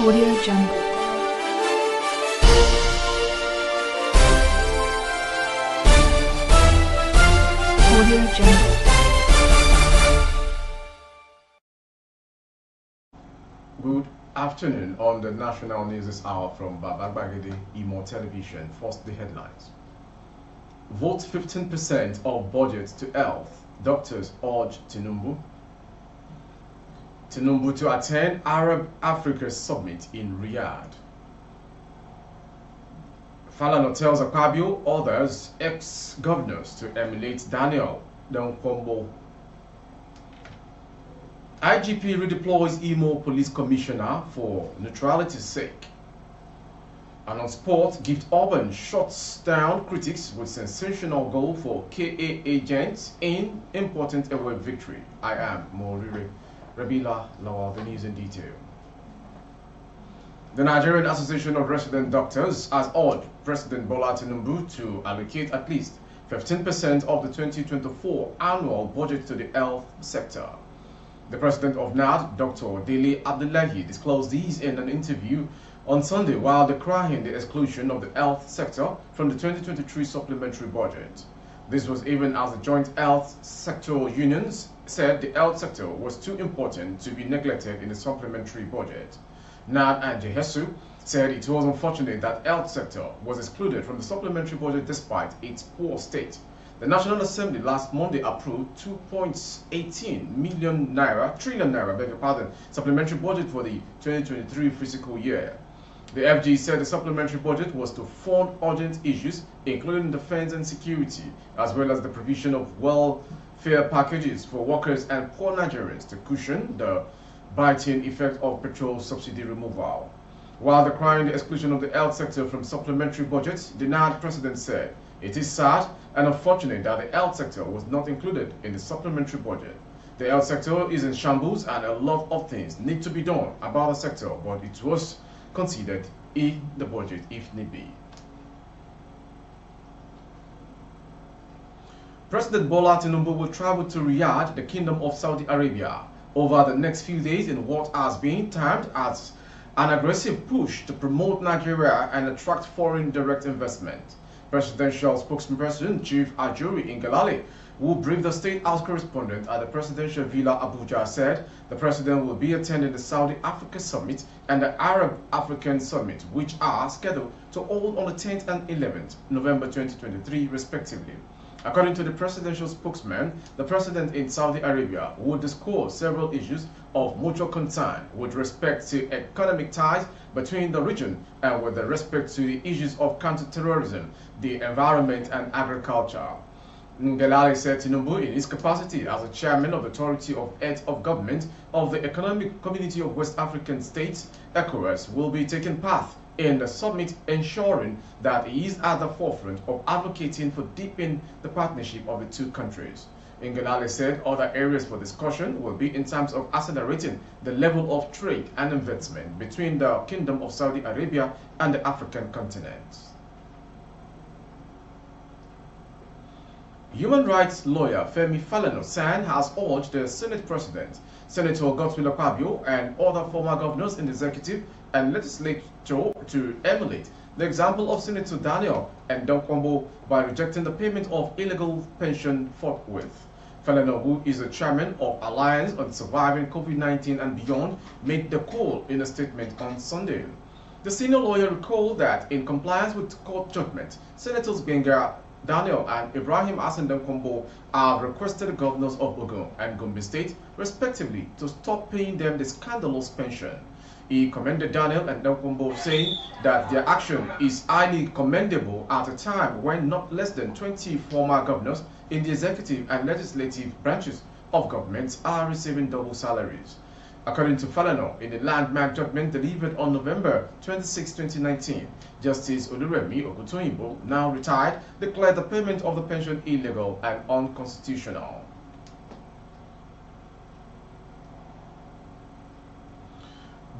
Audio Jungle. Audio Jungle. Good afternoon on the National News hour from Babagbagede Imo Television. First, the headlines. Vote 15% of budget to health. Doctors urge Tinubu. Tinubu to attend Arab Africa Summit in Riyadh. Falana tells Akpabio others ex-governors to emulate Daniel Dankwambo IGP redeploys Imo Police Commissioner for neutrality's sake. And on sport, Gift Orban shuts down critics with sensational goal for KA agents in important away victory. I am Morire Rabila news in detail. The Nigerian Association of Resident Doctors has urged President Bola Tinubu to allocate at least 15% of the 2024 annual budget to the health sector. The president of NARD, Dr. Dele Abdullahi, disclosed these in an interview on Sunday while decrying the exclusion of the health sector from the 2023 supplementary budget. This was even as the joint health sector unions said the health sector was too important to be neglected in the supplementary budget. NARD and JOHESU said it was unfortunate that the health sector was excluded from the supplementary budget despite its poor state. The National Assembly last Monday approved 2.18 million naira, trillion naira, beg your pardon, supplementary budget for the 2023 fiscal year. The FG said the supplementary budget was to fund urgent issues, including defense and security, as well as the provision of welfare packages for workers and poor Nigerians to cushion the biting effect of petrol subsidy removal. While decrying the exclusion of the health sector from supplementary budgets, the NARD president said, it is sad and unfortunate that the health sector was not included in the supplementary budget. The health sector is in shambles and a lot of things need to be done about the sector, but it was considered in the budget if need be. President Bola Tinubu will travel to Riyadh, the Kingdom of Saudi Arabia, over the next few days in what has been termed as an aggressive push to promote Nigeria and attract foreign direct investment. Presidential spokesperson Chief Ajuri Ngelale, who briefed the State House correspondent at the Presidential Villa Abuja, said the president will be attending the Saudi Africa Summit and the Arab African Summit, which are scheduled to hold on the 10th and 11th November 2023, respectively. According to the presidential spokesman, the president in Saudi Arabia would discuss several issues of mutual concern with respect to economic ties between the region and with respect to the issues of counterterrorism, the environment and agriculture. Ngelale said Tinubu, in his capacity as the chairman of the Authority of Heads of Government of the Economic Community of West African States, ECOWAS, will be taking part in the summit ensuring that he is at the forefront of advocating for deepening the partnership of the two countries. Ngelale said other areas for discussion will be in terms of accelerating the level of trade and investment between the Kingdom of Saudi Arabia and the African continent. Human rights lawyer Femi Falana San has urged the Senate President, Senator Godswill Akpabio, and other former governors in the executive and legislature to emulate the example of Senator Daniel and Dankwambo by rejecting the payment of illegal pension forthwith. Falana, who is the chairman of Alliance on Surviving COVID-19 and Beyond, made the call in a statement on Sunday. The senior lawyer recalled that in compliance with court judgment, Senators Gbenga Daniel and Ibrahim Hassan Kombo have requested governors of Ogun and Gombe State, respectively, to stop paying them the scandalous pension. He commended Daniel and Kombo, saying that their action is highly commendable at a time when not less than 20 former governors in the executive and legislative branches of government are receiving double salaries. According to Falana, in the landmark judgment delivered on November 26, 2019, Justice Oluremi Oguntoyinbo, now retired, declared the payment of the pension illegal and unconstitutional.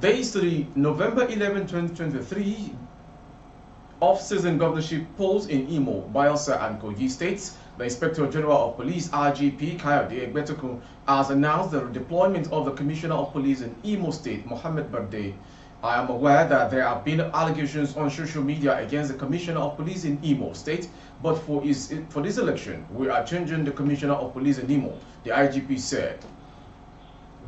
Days to the November 11, 2023 off-season governorship polls in Imo, Bayelsa, and Kogi states, the Inspector General of Police, IGP Kayode Egbetokun, has announced the redeployment of the Commissioner of Police in Imo State, Mohammed Barde, I am aware that there have been allegations on social media against the Commissioner of Police in Imo State, but for, his, for this election, we are changing the Commissioner of Police in Imo, the IGP said.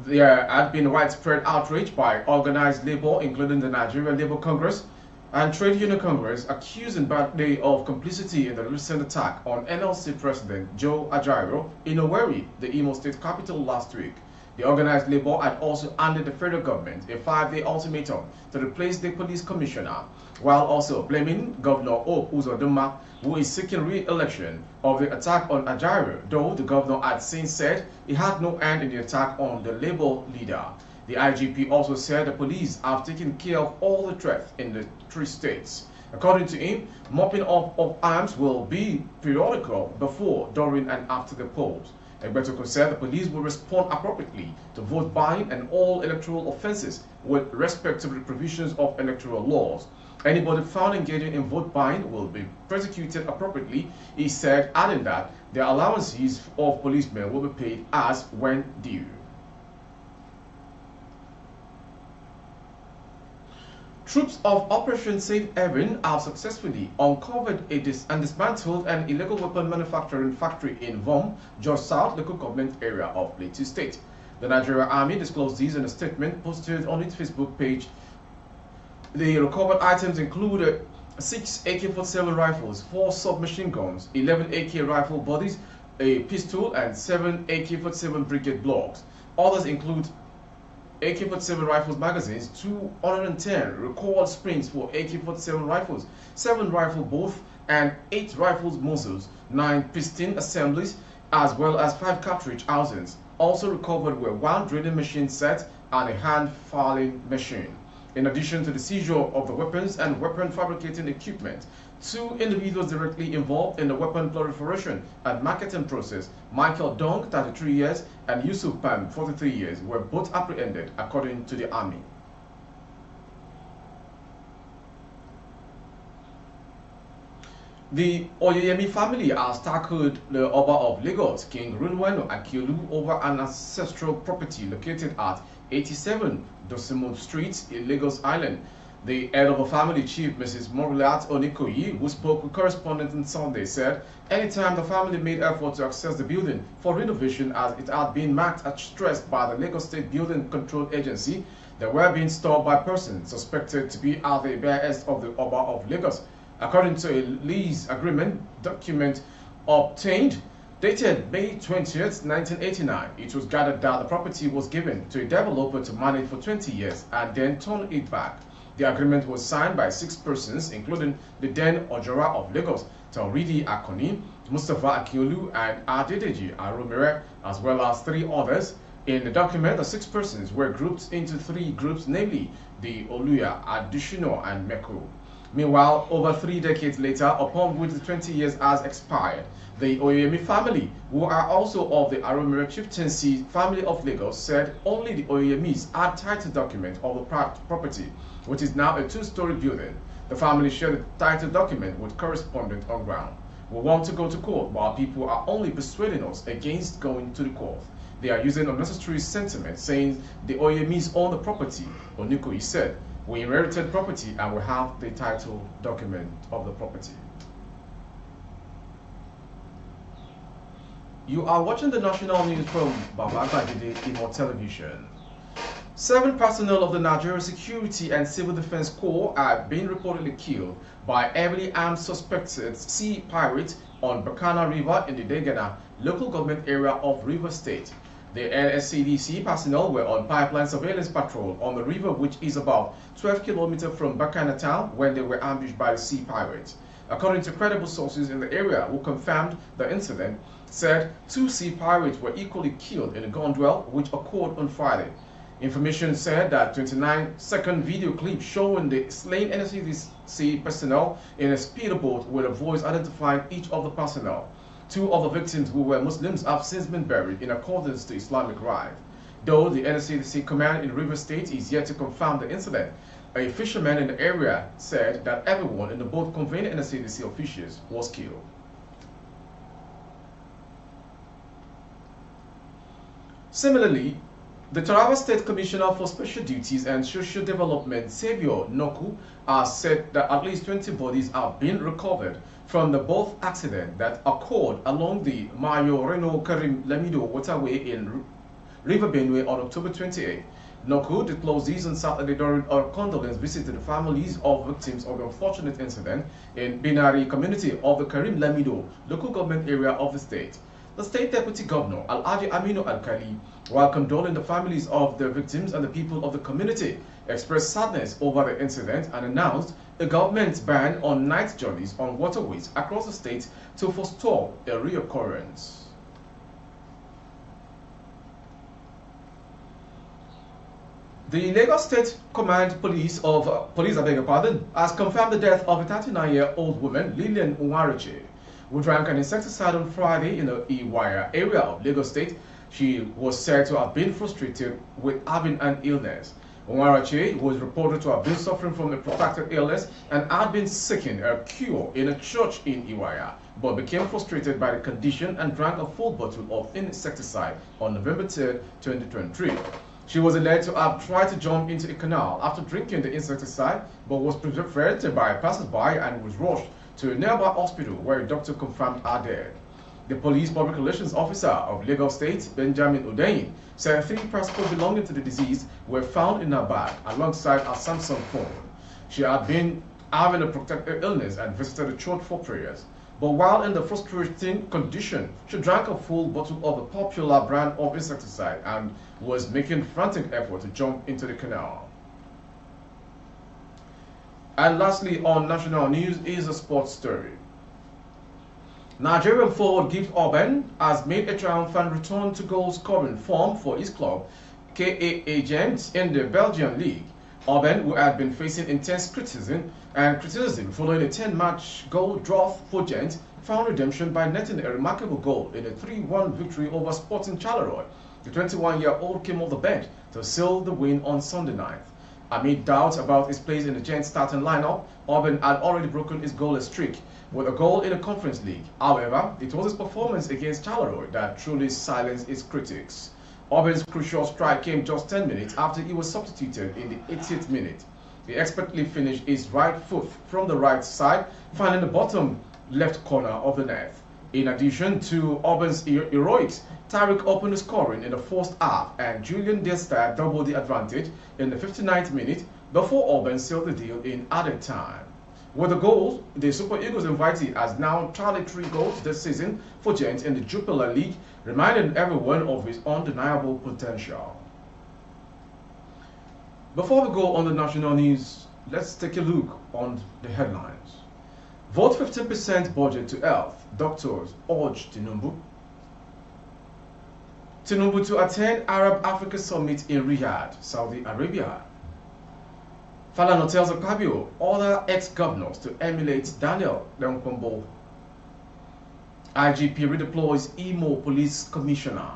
There had been widespread outrage by organized labor, including the Nigerian Labour Congress and Trade Union Congress, accusing Barclay of complicity in the recent attack on NLC President Joe Ajaero in Owerri, the Imo State capital last week. The organized labor had also handed the federal government a five-day ultimatum to replace the police commissioner, while also blaming Governor Hope Uzodinma, who is seeking re-election, of the attack on Ajaero, though the governor had since said he had no hand in the attack on the labor leader. The IGP also said the police have taken care of all the threats in the three states. According to him, mopping up of arms will be periodical before, during and after the polls. Egbetokun said the police will respond appropriately to vote buying and all electoral offences with respect to the provisions of electoral laws. Anybody found engaging in vote buying will be prosecuted appropriately, he said, adding that the allowances of policemen will be paid as when due. Troops of Operation Safe Haven have successfully uncovered a dis and dismantled an illegal weapon manufacturing factory in Vom, Jos South local government area of Plateau State. The Nigerian Army disclosed this in a statement posted on its Facebook page. The recovered items include six AK-47 rifles, four submachine guns, 11 AK rifle bodies, a pistol, and seven AK-47 brigade blocks. Others include AK-47 rifles magazines, 210 recoil springs for AK-47 rifles, 7 rifle bolts, and 8 rifles muzzles, 9 piston assemblies, as well as 5 cartridge housings. Also recovered were one drilling machine set and a hand filing machine. In addition to the seizure of the weapons and weapon fabricating equipment, two individuals directly involved in the weapon proliferation and marketing process, Michael Dong, 33 years, and Yusuf Pam, 43 years, were both apprehended according to the army. The Oyeyemi family has tackled the Oba of Lagos, King Rilwan Akiolu, over an ancestral property located at 87 Dosunmu Street in Lagos Island. The head of a family chief, Mrs. Morilat Onikoyi, who spoke with correspondents on Sunday, said anytime the family made effort to access the building for renovation as it had been marked as stressed by the Lagos State Building Control Agency, they were being stopped by persons suspected to be at the of the Oba of Lagos. According to a lease agreement document obtained Dated May 20th, 1989, it was gathered that the property was given to a developer to manage for 20 years and then turn it back. The agreement was signed by six persons, including the then Ojora of Lagos, Tauridi Akoni, Mustafa Akiolu, and Adedeji Aromire, as well as three others. In the document, the six persons were grouped into three groups, namely the Oluya, Adushino, and Meko. Meanwhile, over three decades later, upon which the 20 years has expired, the Oyemi family, who are also of the Aromire chieftaincy family of Lagos, said only the Oyemis had title document of the property, which is now a two-story building. The family shared the title document with correspondent on ground. We want to go to court, while people are only persuading us against going to the court. They are using unnecessary sentiment, saying the Oyemis own the property, Onikoyi said. We inherited property and we have the title document of the property. You are watching the national news from Baba Babagbagede Imo Television. Seven personnel of the Nigerian Security and Civil Defense Corps have been reportedly killed by heavily armed suspected sea pirates on Bakana River in the Degema local government area of River State. The NSCDC personnel were on pipeline surveillance patrol on the river which is about 12 kilometers from town when they were ambushed by the sea pirates. According to credible sources in the area who confirmed the incident, said two sea pirates were equally killed in a duel which occurred on Friday. Information said that 29-second video clip showing the slain NSCDC personnel in a speedboat with a voice identifying each of the personnel. Two of the victims who were Muslims have since been buried in accordance to Islamic rite. Though the NSCDC command in River State is yet to confirm the incident, a fisherman in the area said that everyone in the boat conveying NSCDC officials was killed. Similarly, The Taraba State Commissioner for Special Duties and Social Development, Savior Noku, has said that at least 20 bodies have been recovered from the both accident that occurred along the Mayo Reno Karim Lamido waterway in River Benue on October 28. Noku disclosed these on Saturday during a condolence visit to the families of victims of the unfortunate incident in Binari community of the Karim Lamido local government area of the state. The State Deputy Governor, Al-Adi Aminu Al-Kali, while condoling the families of the victims and the people of the community, expressed sadness over the incident and announced a government's ban on night journeys on waterways across the state to forestall a reoccurrence. The Lagos State Command Police of uh, Police, I beg your pardon, has confirmed the death of a 39-year-old woman, Lillian Unwariche, who drank an insecticide on Friday in the Iwaya area of Lagos State. She was said to have been frustrated with having an illness. Onwarache was reported to have been suffering from a protracted illness and had been seeking a cure in a church in Iwaya, but became frustrated by the condition and drank a full bottle of insecticide on November 3, 2023. She was alleged to have tried to jump into a canal after drinking the insecticide, but was prevented by passers-by and was rushed to a nearby hospital where a doctor confirmed her dead. The police public relations officer of Lagos State, Benjamin Hundeyin, said three passports belonging to the deceased were found in her bag alongside her Samsung phone. She had been having a protected illness and visited the church for prayers. But while in the frustrating condition, she drank a full bottle of a popular brand of insecticide and was making frantic effort to jump into the canal. And lastly, on national news is a sports story. Nigerian forward Gift Orban has made a triumphant return to goal scoring form for his club, KA Agents, in the Belgian league. Orban, who had been facing intense criticism and criticism following a 10-match goal draw for Gent, found redemption by netting a remarkable goal in a 3-1 victory over Sporting Charleroi. The 21-year-old came off the bench to seal the win on Sunday night. Amid doubts about his place in the Giants starting lineup, Orban had already broken his goalless streak with a goal in the Conference League. However, it was his performance against Charleroi that truly silenced his critics. Orban's crucial strike came just 10 minutes after he was substituted in the 80th minute. He expertly finished his right foot from the right side, finding the bottom left corner of the net. In addition to Orban's heroics, Tariq opened the scoring in the first half and Julien De Sart doubled the advantage in the 59th minute before Orban sealed the deal in added time. With the goals, the Super Eagles invitee has now tallied three goals this season for Gent in the Jupiler League, reminding everyone of his undeniable potential. Before we go on the national news, let's take a look on the headlines. Vote 15% budget to health, doctors urge Tinubu. Tinubu to attend Arab Africa Summit in Riyadh, Saudi Arabia. Falana tells Akpabio other ex-governors to emulate Daniel Leonkombo. IGP redeploys Imo Police Commissioner.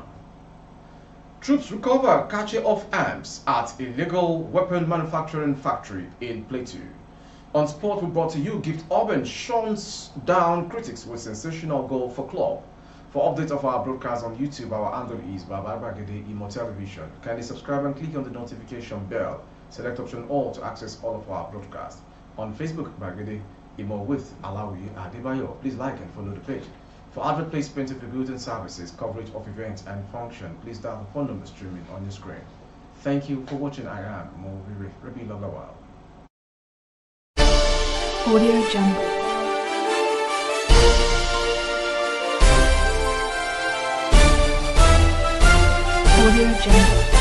Troops recover cache of arms at illegal weapon manufacturing factory in Plateau. On sport, we brought to you Gift Orban shuns down critics with sensational goal for club. For updates of our broadcast on YouTube, our handle is Baba Bagede Imo Television. Kindly subscribe and click on the notification bell. Select option all to access all of our broadcasts. On Facebook, Bagede Imo with Alawi Adebayo. Please like and follow the page. For advert placement of and services, coverage of events and function, please dial the phone number streaming on your screen. Thank you for watching. I am Mo Rabi Logawal. Audio Jungle. Audio Jungle.